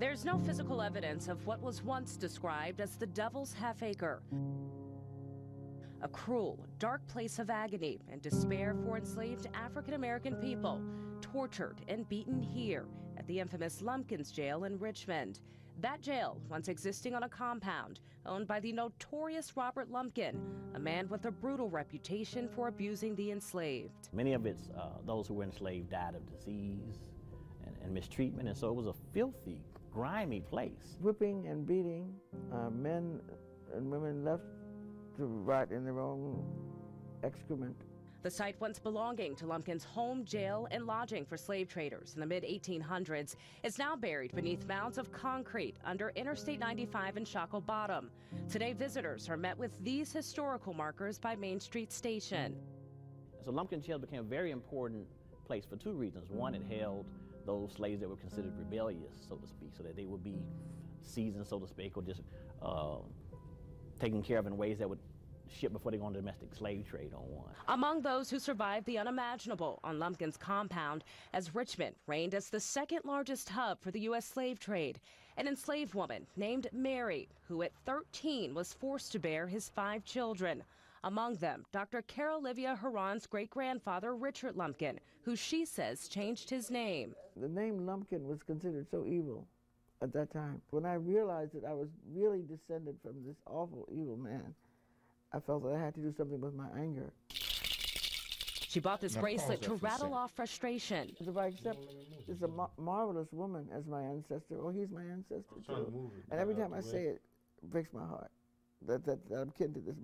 There's no physical evidence of what was once described as the Devil's Half Acre. A cruel, dark place of agony and despair for enslaved African American people, tortured and beaten here at the infamous Lumpkins Jail in Richmond. That jail once existing on a compound owned by the notorious Robert Lumpkin, a man with a brutal reputation for abusing the enslaved. Many of its uh, those who were enslaved died of disease and, and, mistreatment, and so it was a filthy, grimy place. Whipping and beating, uh, men and women left to rot in their own excrement. The site once belonging to Lumpkin's home, jail, and lodging for slave traders in the mid 1800s is now buried beneath mounds of concrete under Interstate 95 in Shockoe Bottom. Today, visitors are met with these historical markers by Main Street Station. So Lumpkin Jail became a very important place for two reasons. One, it held those slaves that were considered rebellious, so to speak, so that they would be seasoned, so to speak, or just uh, taken care of in ways that would ship before they go on the domestic slave trade on one. Among those who survived the unimaginable on Lumpkin's compound, as Richmond reigned as the second largest hub for the U.S. slave trade, an enslaved woman named Mary, who at 13 was forced to bear his five children. Among them, Dr. Carolivia Herron's great grandfather, Richard Lumpkin, who she says changed his name. The name Lumpkin was considered so evil at that time. When I realized that I was really descended from this awful, evil man, I felt that I had to do something with my anger. She bought this bracelet to rattle off frustration. If I accept this a mar marvelous woman as my ancestor, or he's my ancestor too. And every time I say it, it breaks my heart that, that, that I'm kin to this